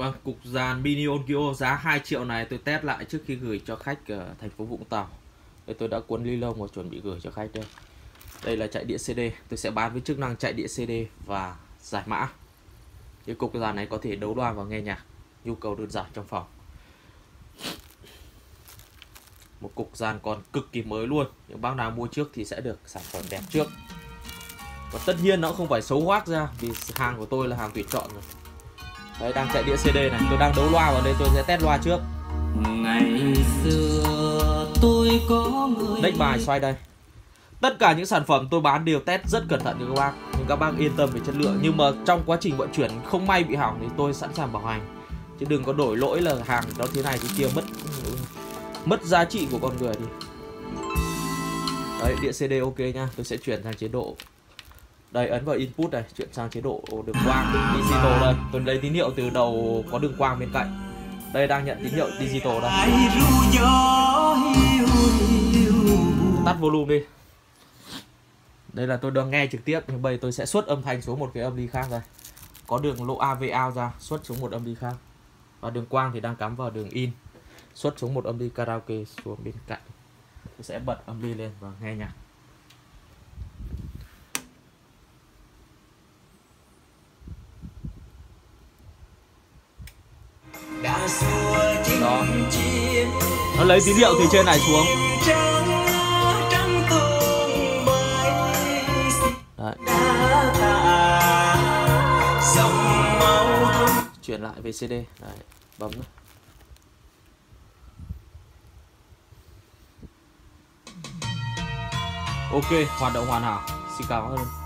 Vâng, cục dàn mini Onkyo giá 2 triệu này tôi test lại trước khi gửi cho khách ở thành phố Vũng Tàu. Đây tôi đã cuốn ly lông và chuẩn bị gửi cho khách đây. Đây là chạy đĩa CD, tôi sẽ bán với chức năng chạy đĩa CD và giải mã. Cái cục dàn này có thể đấu loa và nghe nhạc, nhu cầu đơn giản trong phòng. Một cục dàn còn cực kỳ mới luôn, những bác nào mua trước thì sẽ được sản phẩm đẹp trước. Và tất nhiên nó không phải xấu hoác ra vì hàng của tôi là hàng tuyển chọn rồi. Đấy đang chạy đĩa CD này, tôi đang đấu loa vào đây tôi sẽ test loa trước. ngày xưa tôi có người Deck bài xoay đây. Tất cả những sản phẩm tôi bán đều test rất cẩn thận cho các bác, nhưng các bác yên tâm về chất lượng. Nhưng mà trong quá trình vận chuyển không may bị hỏng thì tôi sẵn sàng bảo hành. Chứ đừng có đổi lỗi là hàng nó thế này thế kia mất mất giá trị của con người đi. Đấy, đĩa CD ok nha, tôi sẽ chuyển sang chế độ đây, ấn vào input này chuyển sang chế độ đường quang, digital đây. Tôi lấy tín hiệu từ đầu có đường quang bên cạnh. Đây, đang nhận tín hiệu digital đây. Tắt volume đi. Đây là tôi đang nghe trực tiếp, nhưng bây giờ tôi sẽ xuất âm thanh xuống một cái âm ly khác đây. Có đường lỗ AV out ra, xuất xuống một âm ly khác. Và đường quang thì đang cắm vào đường in. Xuất xuống một âm ly karaoke xuống bên cạnh. Tôi sẽ bật âm ly lên và nghe nhạc. Đó. nó lấy tín hiệu từ trên này xuống Đấy, chuyển lại về CD Đấy, bấm nữa. Ok, hoạt động hoàn hảo. Xin cảm ơn.